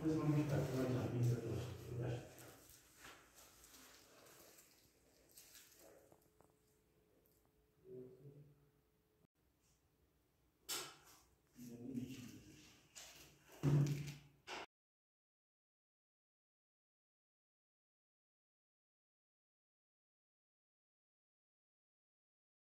Pues, es bonita,